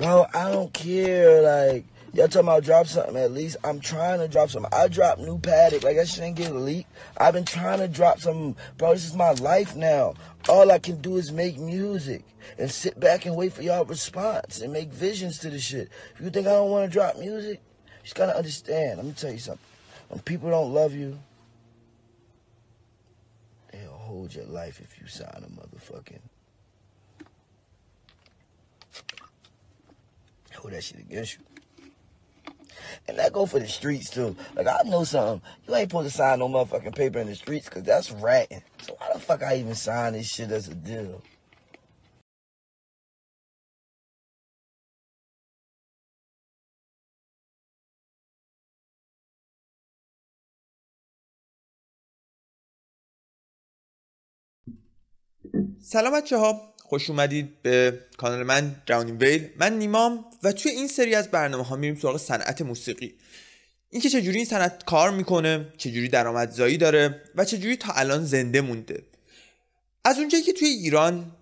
Bro, I don't care. Like, y'all talking about drop something at least. I'm trying to drop something. I dropped new paddock. Like, shit ain't get leaked. I've been trying to drop something. Bro, this is my life now. All I can do is make music and sit back and wait for y'all response and make visions to the shit. If you think I don't want to drop music, you just gotta understand. Let me tell you something. When people don't love you, they'll hold your life if you sign a motherfucking hold that shit against you. And that go for the streets too. Like I know something. You ain't supposed to sign no motherfucking paper in the streets because that's ratting. So why the fuck I even sign this shit as a deal? سلام بچه ها خوش اومدید به کانال من جوانی ویل. من نیمام و توی این سری از برنامه ها میریم سراغ صنعت موسیقی. اینکه چجوری این صنعت کار می‌کنه چجوری درآمدزایی داره و چجوری تا الان زنده مونده. از اونجایی که توی ایران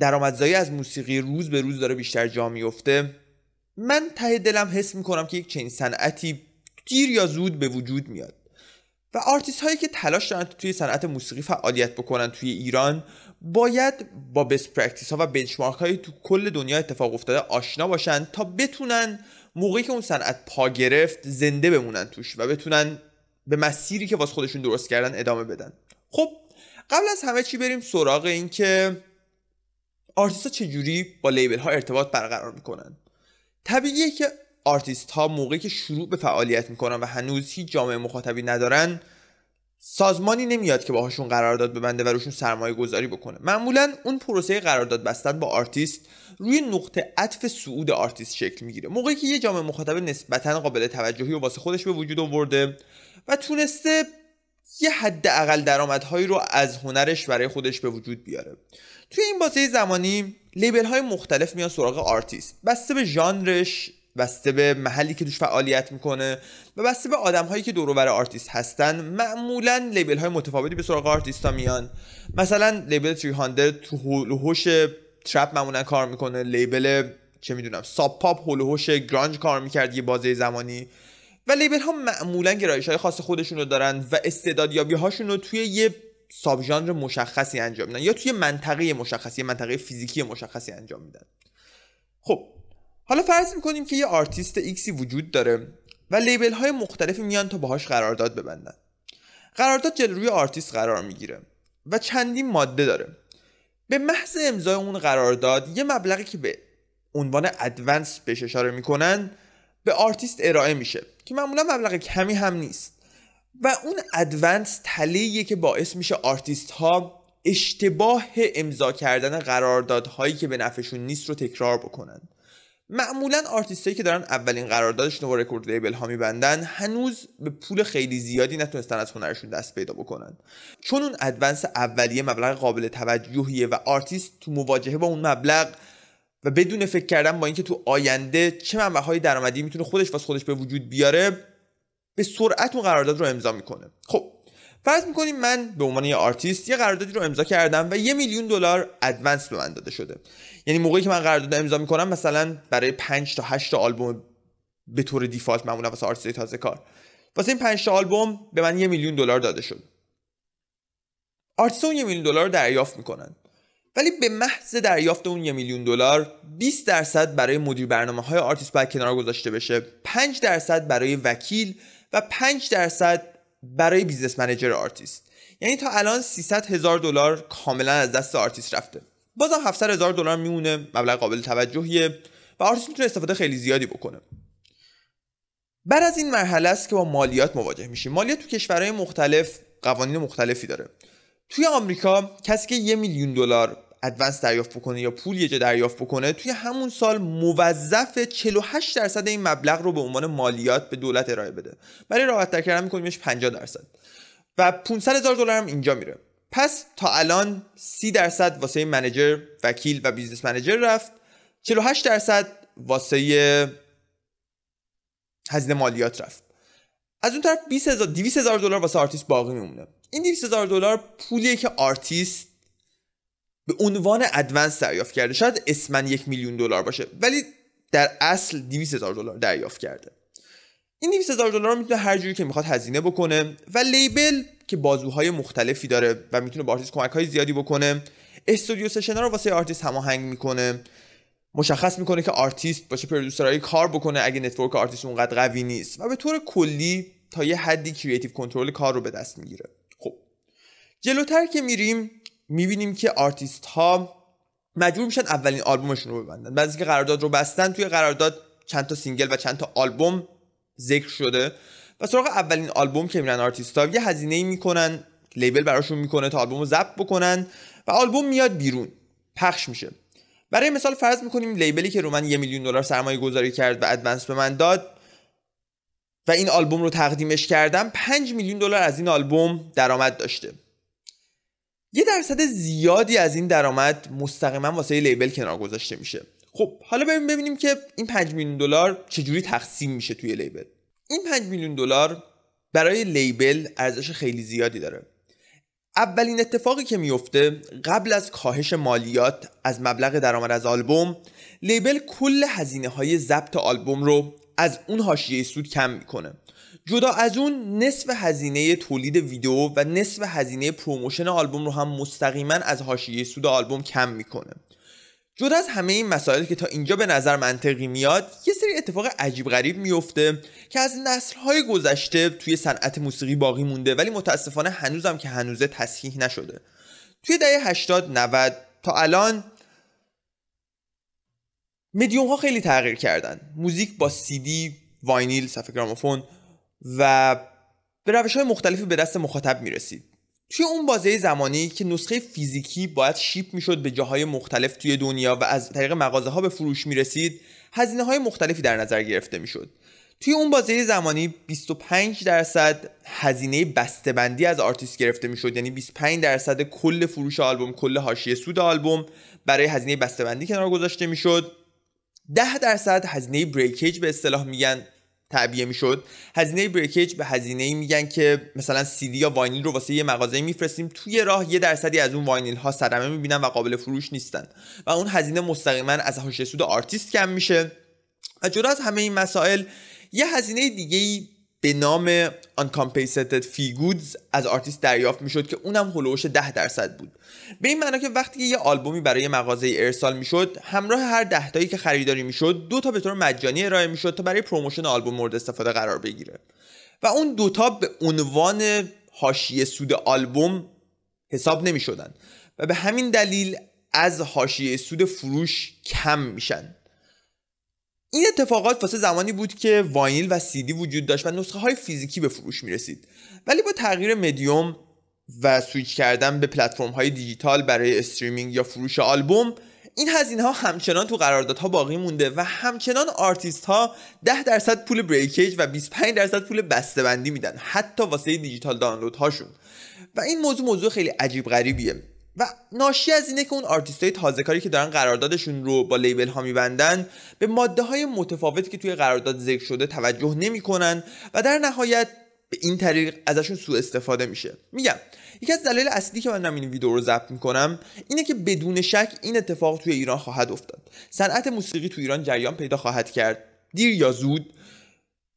درآمدزایی از موسیقی روز به روز داره بیشتر جا میفته من ته دلم حس می‌کنم که یک چنین صنعتی دیر یا زود به وجود میاد. و آرتیست هایی که تلاش دارن توی صنعت موسیقی فعالیت بکنن توی ایران باید با best practice ها و benchmark هایی تو کل دنیا اتفاق افتاده آشنا باشن تا بتونن موقعی که اون صنعت پا گرفت زنده بمونن توش و بتونن به مسیری که واسه خودشون درست کردن ادامه بدن. خب قبل از همه چی بریم سراغ این که آرتیست ها چجوری با label ها ارتباط برقرار می‌کنن. طبیعیه که آرتیست ها موقعی که شروع به فعالیت می‌کنن و هنوز هیچ جامعه مخاطبی ندارن سازمانی نمیاد که باهاشون قرارداد ببنده و روشون سرمایه گذاری بکنه. معمولا اون پروسه قرارداد بستن با آرتیست روی نقطه عطف صعود آرتیست شکل می‌گیره. موقعی که یه جامعه مخاطب نسبتا قابل توجهی و واسه خودش به وجود آورده و تونسته یه حد اقل درآمدهایی رو از هنرش برای خودش به وجود بیاره. توی این بازه زمانی label های مختلف میان سراغ آرتیست. بسته به ژانرش بسته به محلی که توش فعالیت می‌کنه و بسته به آدم هایی که دور آرتیست هستن. معمولا label های متفاوتی به سراغ آرتیست ها میان. مثلا label 300 تو حول و حوش trap معمولا کار می‌کنه. label چه می‌دونم Sub Pop حول و حوش grunge کار می‌کرد یه بازه زمانی. و label ها معمولا گرایش های خاص خودشون رو دارن و استعدادیابی هاشون رو توی یه sub ژانر مشخصی انجام میدن یا توی منطقه مشخصی منطقه فیزیکی مشخصی انجام میدن. خب حالا فرض می‌کنیم که یه آرتیست ایکسی وجود داره و label های مختلفی میان تا باهاش قرارداد ببندن. قرارداد جلوی آرتیست قرار می‌گیره و چندین ماده داره. به محض امضای اون قرارداد یه مبلغی که به عنوان advance بهش اشاره می‌کنن به آرتیست ارائه میشه که معمولا مبلغ کمی هم نیست. و اون advance تله‌ایه که باعث میشه آرتیست ها اشتباه امضا کردن قراردادهایی که به نفعشون نیست رو تکرار بکنن. معمولا آرتیستایی که دارن اولین قراردادشون با record label ها میبندن هنوز به پول خیلی زیادی نتونستن از هنرشون دست پیدا بکنن. چون اون advance اولیه مبلغ قابل توجهیه و آرتیست تو مواجهه با اون مبلغ و بدون فکر کردن با اینکه تو آینده چه منبعهای درآمدی می‌تونه خودش واسه خودش به وجود بیاره به سرعت اون قرارداد رو امضا می‌کنه. خب فرض می‌کنیم من به عنوان یه آرتیست یه قراردادی رو امضا کردم و یه میلیون دلار advance به من داده شده. یعنی موقعی که من قرارداد امضا می‌کنم مثلا برای 5 تا 8 تا آلبوم به طور default معمولا واسه آرتیست تازه کار. واسه این 5 تا آلبوم به من یه میلیون دلار داده شد. آرتیست اون یه میلیون دلار رو دریافت می‌کنن. ولی به محض دریافت اون یه میلیون دلار 20 درصد برای مدیر برنامه های آرتیست باید کنار گذاشته بشه 5 درصد برای وکیل و 5 درصد برای business manager artist. یعنی تا الان 300 هزار دلار کاملا از دست آرتیست رفته. بازم 700 هزار دلار میمونه مبلغ قابل توجهیه و آرتیست می‌تونه استفاده خیلی زیادی بکنه. بعد از این مرحله است که با مالیات مواجه میشیم. مالیات تو کشورهای مختلف قوانین مختلفی داره. توی آمریکا کسی که یه میلیون دلار advance دریافت بکنه یا پول یه جا دریافت بکنه توی همون سال موظف 48 درصد این مبلغ رو به عنوان مالیات به دولت ارائه بده. برای راحت تر کردن میکنیمش 50 درصد. و 500 هزار دلار هم اینجا میره. پس تا الان 30 درصد واسه manager وکیل و business manager رفت. 48 درصد واسه هزینه مالیات رفت. از اون طرف 20 هزار 200 هزار دلار واسه آرتیست باقی میمونه. این 200 هزار دلار پولیه که آرتیست به عنوان advance دریافت کرده. شاید اسماً یک میلیون دلار باشه ولی در اصل 200 هزار دلار دریافت کرده. این 200 هزار دلار می‌تونه هر جوری که می‌خواد هزینه بکنه و label که بازوهای مختلفی داره و می‌تونه با آرتیست کمک های زیادی بکنه استودیو session رو واسه آرتیست هماهنگ می‌کنه مشخص می‌کنه که آرتیست با چه producer ای کار بکنه اگه network آرتیست اونقدر قوی نیست و به طور کلی تا یه حدی creative control کار رو به دست می‌گیره. خب جلوتر که میریم می‌بینیم که آرتیست ها مجبور میشن اولین آلبومشون رو ببندن. بعد اینکه قرارداد رو بستن توی قرارداد چند تا single و چند تا آلبوم ذکر شده. و سراغ اولین آلبوم که میرن آرتیست ها یه هزینه ای می‌کنن label براشون می‌کنه تا آلبوم رو ضبط بکنن و آلبوم میاد بیرون پخش میشه. برای مثال فرض می‌کنیم label ی که رو من یه میلیون دلار سرمایه گذاری کرد و advance به من داد و این آلبوم رو تقدیمش کردم 5 میلیون دلار از این آلبوم درآمد داشته. یه درصد زیادی از این درآمد مستقیما واسه label کنار گذاشته میشه. خب حالا بریم ببینیم که این 5 میلیون دلار چجوری تقسیم میشه توی label. این 5 میلیون دلار برای label ارزش خیلی زیادی داره. اولین اتفاقی که میفته قبل از کاهش مالیات از مبلغ درآمد از آلبوم label کل هزینه های ضبط آلبوم رو از اون حاشیه سود کم می‌کنه. جدا از اون نصف هزینه تولید ویدیو و نصف هزینه promotion آلبوم رو هم مستقیما از حاشیه سود آلبوم کم می‌کنه. جدا از همه این مسائل که تا اینجا به نظر منطقی میاد یه سری اتفاق عجیب غریب میفته که از نسلهای گذشته توی صنعت موسیقی باقی مونده ولی متاسفانه هنوزم که هنوزه تصحیح نشده. توی دهه 80 90 تا الان مدیوم ها خیلی تغییر کردن. موزیک با دی واینیل صفحه گرامافون و به روش های مختلفی به دست مخاطب می‌رسید. توی اون بازه زمانی که نسخه فیزیکی باید ship می‌شد به جاهای مختلف توی دنیا و از طریق مغازه ها به فروش می‌رسید هزینه های مختلفی در نظر گرفته می‌شد. توی اون بازه زمانی 25 درصد هزینه بسته‌بندی از آرتیست گرفته می‌شد یعنی 25 درصد کل فروش آلبوم کل حاشیه سود آلبوم برای هزینه بسته‌بندی کنار گذاشته می‌شد. 10 درصد هزینه breakage به اصطلاح میگن تعبیه می‌شد. هزینه breakage به هزینه میگن که مثلا سیدی یا vinyl رو واسه یه مغازه میفرستیم. توی راه یه درصدی از اون vinyl ها صدمه می‌بینن و قابل فروش نیستن. و اون هزینه مستقیما از حاشیه سود آرتیست کم میشه. و جدا از همه این مسائل یه هزینه دیگه ای به نام uncompensated free goods از آرتیست دریافت می‌شد که اونم حدودش 10 درصد بود. به این معنا که وقتی یه آلبومی برای مغازه ارسال می‌شد همراه هر ده تایی که خریداری می‌شد دو تا به طور مجانی ارائه می‌شد تا برای promotion آلبوم مورد استفاده قرار بگیره. و اون دوتا به عنوان حاشیه سود آلبوم حساب نمی‌شدن و به همین دلیل از حاشیه سود فروش کم میشن. این اتفاقات واسه زمانی بود که vinyl و سیدی وجود داشت و نسخه های فیزیکی به فروش می رسید ولی با تغییر مدیوم و سویچ کردن به پلتفرم های دیجیتال برای streaming یا فروش آلبوم این هزینه ها همچنان تو قراردادها باقی مونده و همچنان آرتیست ها 10 درصد پول breakage و 25 درصد پول بسته‌بندی میدن حتی واسه digital download هاشون و این موضوع موضوع خیلی عجیب غریبیه. و ناشی از اینه که اون آرتیست های تازه کاری که دارن قراردادشون رو با label ها میبندن به ماده های متفاوتی که توی قرارداد ذکر شده توجه نمی‌کنن و در نهایت به این طریق ازشون سوء استفاده میشه. میگم یکی از دلایل اصلی که من دارم این ویدیو رو ضبط می‌کنم اینه که بدون شک این اتفاق توی ایران خواهد افتاد. صنعت موسیقی توی ایران جریان پیدا خواهد کرد. دیر یا زود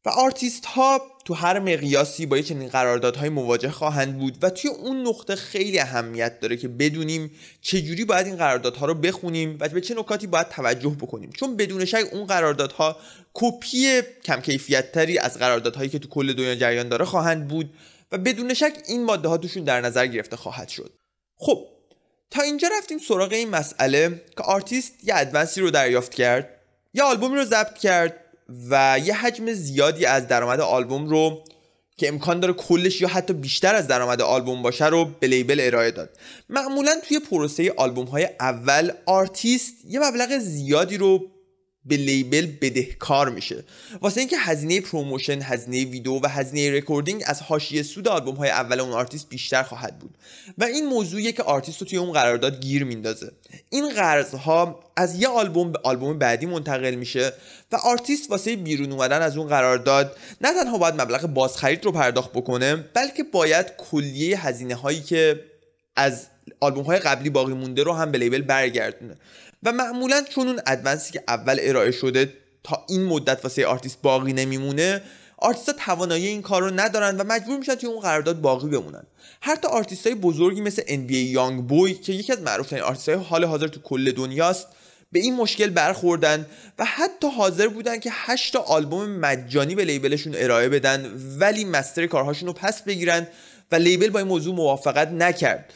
و آرتیست ها تو هر مقیاسی با چنین قراردادهای مواجه خواهند بود و توی اون نقطه خیلی اهمیت داره که بدونیم چجوری باید این قراردادها رو بخونیم و به چه نکاتی باید توجه بکنیم. چون بدون شک اون قراردادها کپی کم کیفیت تری از قراردادهایی که تو کل دنیا جریان داره خواهند بود و بدون شک این ماده ها توشون در نظر گرفته خواهد شد. خب تا اینجا رفتیم سراغ این مسئله که آرتیست یه advance ی رو دریافت کرد یا آلبومی رو ضبط کرد و یه حجم زیادی از درآمد آلبوم رو که امکان داره کلش یا حتی بیشتر از درآمد آلبوم باشه رو به label ارائه داد. معمولا توی پروسه آلبوم های اول آرتیست یه مبلغ زیادی رو به label بدهکار میشه. واسه اینکه هزینه promotion هزینه ویدیو و هزینه recording از حاشیه سود آلبوم های اول اون آرتیست بیشتر خواهد بود. و این موضوعیه که آرتیست رو توی اون قرارداد گیر میندازه. این قرض ها از یه آلبوم به آلبوم بعدی منتقل میشه و آرتیست واسه بیرون اومدن از اون قرارداد نه تنها باید مبلغ بازخرید رو پرداخت بکنه بلکه باید کلیه هزینه هایی که از آلبوم های قبلی باقی مونده رو هم به label برگردونه. و معمولا چون اون advance ی که اول ارائه شده تا این مدت واسه آرتیست باقی نمیمونه آرتیست توانایی این کار رو ندارن و مجبور میشن توی اون قرارداد باقی بمونن. حتی آرتیست های بزرگی مثل NBA YoungBoy که یکی از معروفترین آرتیست های حال حاضر تو کل دنیاست به این مشکل برخوردن و حتی حاضر بودن که 8 تا آلبوم مجانی به label شون ارائه بدن ولی master کارهاشون رو پس بگیرن و label با این موضوع موافقت نکرد.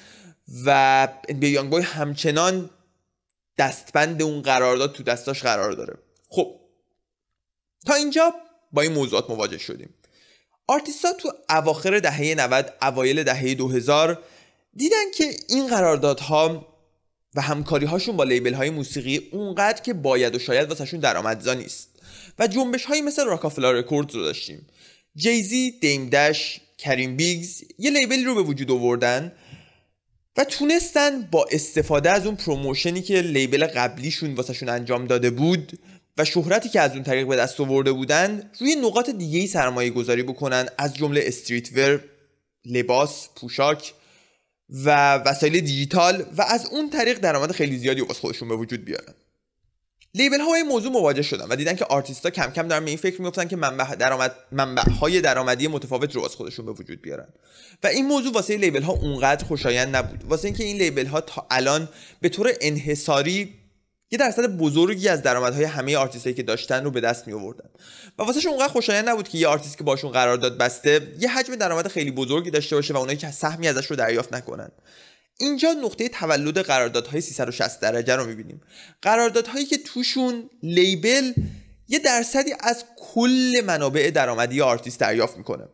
و NBA YoungBoy همچنان دستبند اون قرارداد تو دستاش قرار داره. خب تا اینجا با این موضوعات مواجه شدیم. آرتیستا تو اواخر دهه 90 اوایل دهه 2000 دیدن که این قراردادها و همکاری هاشون با label های موسیقی اونقدر که باید و شاید واسهشون درآمدزا نیست. و جنبش هایی مثل Roc-A-Fella Records رو داشتیم. Jay-Z، Dame Dash، Kareem Biggs یه label ی رو به وجود آوردن و تونستن با استفاده از اون promotion ی که label قبلیشون واسهشون انجام داده بود و شهرتی که از اون طریق به دست آورده بودن روی نقاط دیگه ای سرمایه گذاری بکنن از جمله استریت ور لباس پوشاک و وسایل دیجیتال و از اون طریق درآمد خیلی زیادی واسه خودشون به وجود بیارن. لیبل ها این موضوع مواجه شدن و دیدن که آرتیستا کم کم دارن به این فکر میفتن که منبع درآمد منبع های درآمدی متفاوت رو واسه خودشون به وجود بیارن. و این موضوع واسه لیبل ها اونقدر خوشایند نبود. واسه اینکه این لیبل ها تا الان به طور انحصاری یه درصد بزرگی از درآمدهای همه آرتیستایی که داشتن رو به دست می آوردن و واسهشون اونقدر خوشایند نبود که یه آرتیست که باشون قرارداد بسته یه حجم درآمد خیلی بزرگی داشته باشه و اونا یه سهمی ازش رو دریافت نکنن. اینجا نقطه تولد قراردادهای 360 درجه رو می‌بینیم. قراردادهایی که توشون label یه درصدی از کل منابع درآمدی آرتیست دریافت می‌کنه.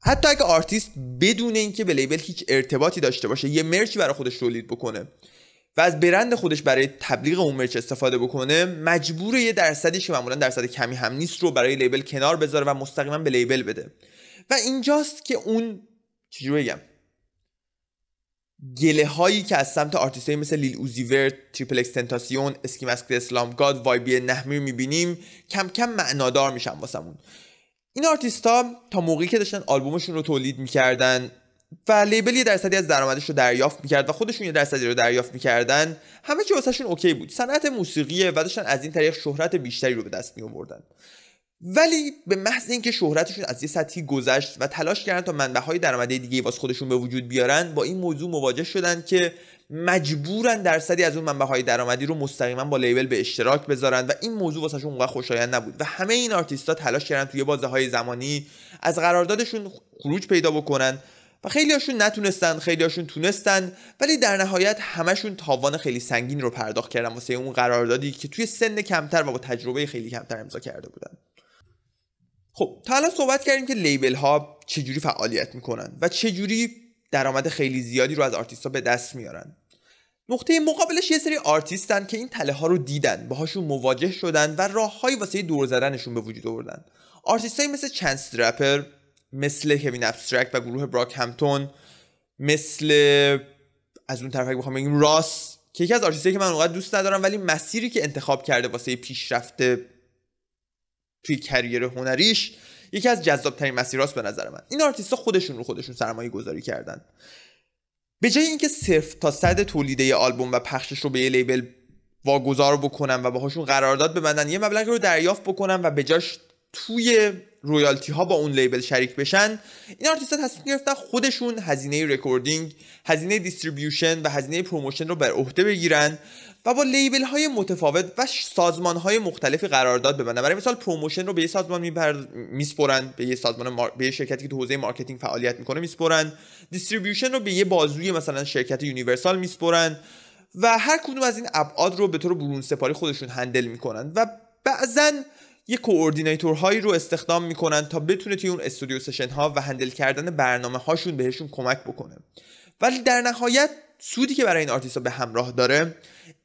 حتی اگه آرتیست بدون اینکه به label هیچ ارتباطی داشته باشه یه merch ی برای خودش تولید بکنه و از برند خودش برای تبلیغ اون merch استفاده بکنه مجبوره یه درصدی که معمولا درصد کمی هم نیست رو برای label کنار بذاره و مستقیما به label بده. و اینجاست که اون چجوری بگم؟ گله هایی که از سمت آرتیست مثل Lil Uzi Vert، تریپل اکستنتاسیون، Ski Mask the Slump God، YBN Nahmir می‌بینیم کم کم معنادار میشن واسمون. این آرتیست تا موقعی که داشتن آلبومشون رو تولید می‌کردن و label یه درصدی از درآمدش رو دریافت می‌کرد و خودشون یه درصدی رو دریافت می‌کردن همه چی واسهشون اوکی بود. صنعت موسیقیه و داشتن از این طریق شهرت بیشتری رو به دست می آوردن ولی به محض اینکه شهرتشون از یه سطحی گذشت و تلاش کردن تا منبع های درآمدی دیگه واسه خودشون به وجود بیارن با این موضوع مواجه شدن که مجبورن درصدی از اون منبع های درآمدی رو مستقیما با label به اشتراک بذارن و این موضوع واسهشون اونقدر خوشایند نبود و همه این آرتیستا تلاش کردن توی بازه های زمانی از قراردادشون خروج پیدا بکنن و خیلی هاشون نتونستن خیلی هاشون تونستن ولی در نهایت همشون تاوان خیلی سنگین رو پرداخت کردن واسه اون قراردادی که توی سن کمتر و با تجربه خیلی کمتر امضا کرده بودن. خب تا الان صحبت کردیم که label ها چجوری فعالیت می‌کنن و چجوری درآمد خیلی زیادی رو از آرتیست ها به دست میارن. نقطه مقابلش یه سری آرتیستن که این تله ها رو دیدن باهاشون مواجه شدن و راههایی واسه دور زدنشون به وجود آوردن. آرتیستایی مثل Chance the Rapper مثل Kevin Abstract و گروه Brockhampton مثل از اون طرف بخوام بگیم Russ که یکی از آرتیستایی که من اونقدر دوست ندارم ولی مسیری که انتخاب کرده واسه پیشرفت توی career هنریش یکی از جذاب ترین مسیراست به نظر من. این آرتیستا خودشون رو خودشون سرمایه گذاری کردن. به جای اینکه صفر تا صد تولید آلبوم و پخشش رو به یه label واگذار بکنن و باهاشون قرارداد ببندن یه مبلغی رو دریافت بکنن و به جاش توی royalty ها با اون label شریک بشن این آرتیست ها تصمیم گرفتن خودشون هزینه recording هزینه distribution و هزینه promotion رو بر عهده بگیرن و با label های متفاوت و سازمان های مختلفی قرارداد ببندن برای مثال promotion رو به یه سازمان میسپرن به یه سازمان به یه شرکتی که تو حوزه marketing فعالیت می‌کنه میسپرن. distribution رو به یه بازوی مثلا شرکت یونیورسال میسپرن و هر کدوم از این ابعاد رو به طور برون سپاری خودشون handle می‌کنن و بعضا یه coordinator هایی رو استخدام می‌کنن تا بتونه توی اون studio session ها و handle کردن برنامه هاشون بهشون کمک بکنه. ولی در نهایت سودی که برای این آرتیست ها به همراه داره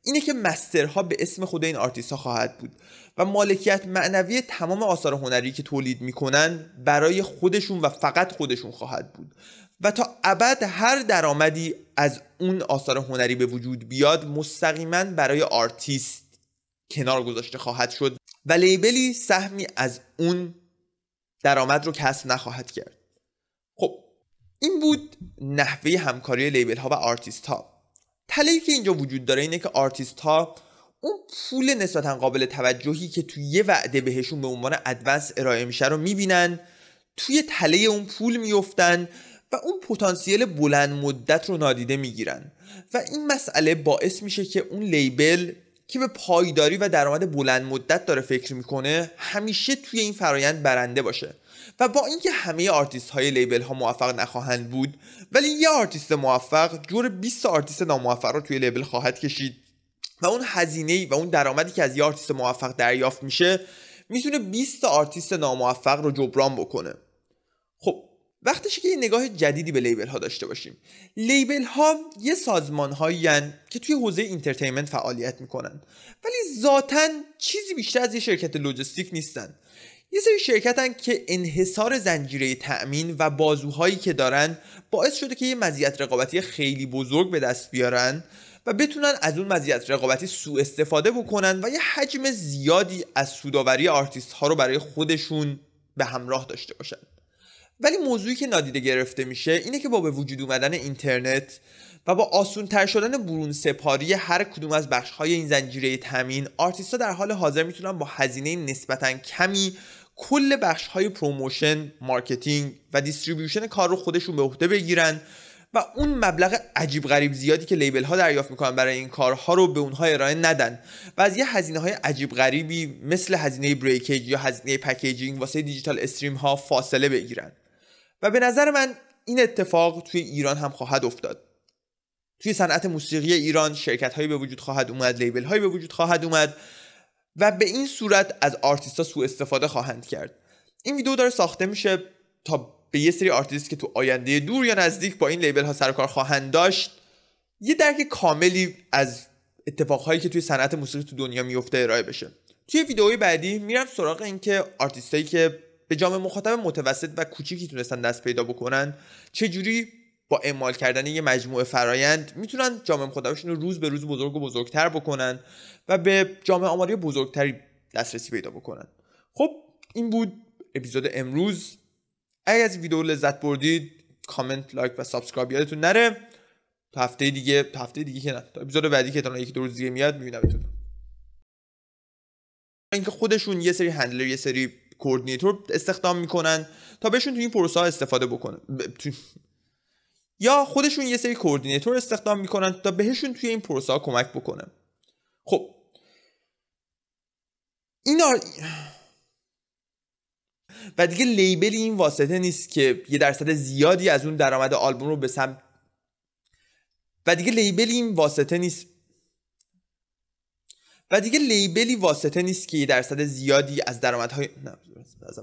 اینه که master ها به اسم خود این آرتیست ها خواهد بود و مالکیت معنوی تمام آثار هنری که تولید می‌کنن برای خودشون و فقط خودشون خواهد بود. و تا ابد هر درآمدی از اون آثار هنری به وجود بیاد مستقیما برای آرتیست کنار گذاشته خواهد شد و label ی سهمی از اون درآمد رو کسب نخواهد کرد. این بود نحوه همکاری label ها و آرتیست ها تله‌ای که اینجا وجود داره اینه که آرتیست ها اون پول نسبتا قابل توجهی که توی یه وعده بهشون به عنوان advance ارائه میشه رو می‌بینن توی تله اون پول میفتن و اون پتانسیل بلند مدت رو نادیده می‌گیرن. و این مسئله باعث میشه که اون label که به پایداری و درآمد بلند مدت داره فکر می‌کنه همیشه توی این فرایند برنده باشه. و با اینکه همه آرتیست های label ها موفق نخواهند بود ولی یه آرتیست موفق جور 20 آرتیست ناموفق رو توی label خواهد کشید. و اون هزینه و اون درآمدی که از یه آرتیست موفق دریافت میشه می‌تونه 20 آرتیست ناموفق رو جبران بکنه. خب وقتشه که یه نگاه جدیدی به label ها داشته باشیم. label ها یه سازمانن که توی حوزه entertainment فعالیت می‌کنن. ولی ذاتا چیزی بیشتر از یه شرکت لوجستیک نیستن. یه سری شرکتن که انحصار زنجیره تأمین و بازوهایی که دارن باعث شده که یه مزیت رقابتی خیلی بزرگ به دست بیارن و بتونن از اون مزیت رقابتی سوء استفاده بکنن و یه حجم زیادی از سوداوری آرتیست ها رو برای خودشون به همراه داشته باشن. ولی موضوعی که نادیده گرفته میشه اینه که با به وجود اومدن اینترنت و با آسون تر شدن برون سپاری هر کدوم از بخش های این زنجیره تامین آرتیست در حال حاضر می‌تونن با هزینه نسبتا کمی کل بخش های promotion، marketing و distribution کار رو خودشون به عهده بگیرن و اون مبلغ عجیب غریب زیادی که label ها دریافت می‌کنن برای این کارها رو به اونها ارائه ندن. و از یه هزینه های عجیب غریبی مثل هزینه breakage یا هزینه packaging واسه digital stream ها فاصله بگیرن. و به نظر من این اتفاق توی ایران هم خواهد افتاد. توی صنعت موسیقی ایران شرکت هایی به وجود خواهد اومد label هایی به وجود خواهد اومد و به این صورت از آرتیستا سوء استفاده خواهند کرد. این ویدیو داره ساخته میشه تا به یه سری آرتیست که تو آینده دور یا نزدیک با این label ها سر کار خواهند داشت یه درک کاملی از اتفاقهایی که توی صنعت موسیقی تو دنیا میفته ارائه بشه. توی ویدئوی بعدی میرم سراغ اینکه آرتیستایی که به جامعه مخاطب متوسط و کوچیکی تونستن دست پیدا بکنن چه جوری با اعمال کردن یه مجموعه فرایند می‌تونن جامعه مخاطبشون رو روز به روز بزرگ و بزرگتر بکنن و به جامعه آماری بزرگتری دسترسی پیدا بکنن؟ خب این بود اپیزود امروز. اگر از ویدیو لذت بردید کامنت لایک و subscribe یادتون نره. تا هفته دیگه تا هفته دیگه که نه تا اپیزود بعدی که تا یکی دو روز دیگه میاد میبینمتون. اینکه خودشون یه سری handler یه سری coordinator استخدام می‌کنن تا بهشون تو این پروسه ها استفاده بکنن. یا خودشون یه سری coordinator استخدام می‌کنن تا بهشون توی این پروسه ها کمک بکنن. خب. این آر... و دیگه لیبل این واسطه نیست که یه درصد زیادی از اون درآمد آلبوم رو به سمت و دیگه لیبل این واسطه نیست و دیگه لیبلی واسطه نیست که درصد زیادی از درآمدهای نه از